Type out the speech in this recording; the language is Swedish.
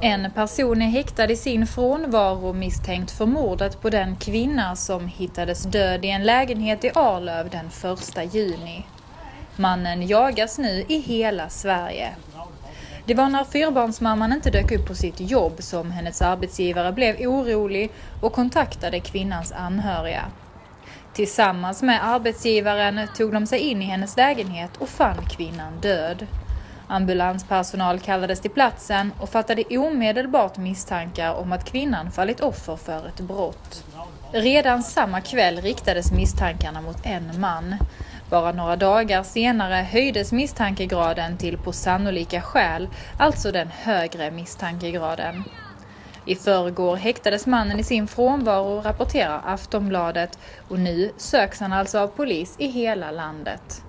En person är häktad i sin frånvaro misstänkt för mordet på den kvinna som hittades död i en lägenhet i Arlöv den 1 juni. Mannen jagas nu i hela Sverige. Det var när fyrbarnsmamman inte dök upp på sitt jobb som hennes arbetsgivare blev orolig och kontaktade kvinnans anhöriga. Tillsammans med arbetsgivaren tog de sig in i hennes lägenhet och fann kvinnan död. Ambulanspersonal kallades till platsen och fattade omedelbart misstankar om att kvinnan fallit offer för ett brott. Redan samma kväll riktades misstankarna mot en man. Bara några dagar senare höjdes misstankegraden till på sannolika skäl, alltså den högre misstankegraden. I förrgår häktades mannen i sin frånvaro, rapporterar Aftonbladet, och nu söks han alltså av polis i hela landet.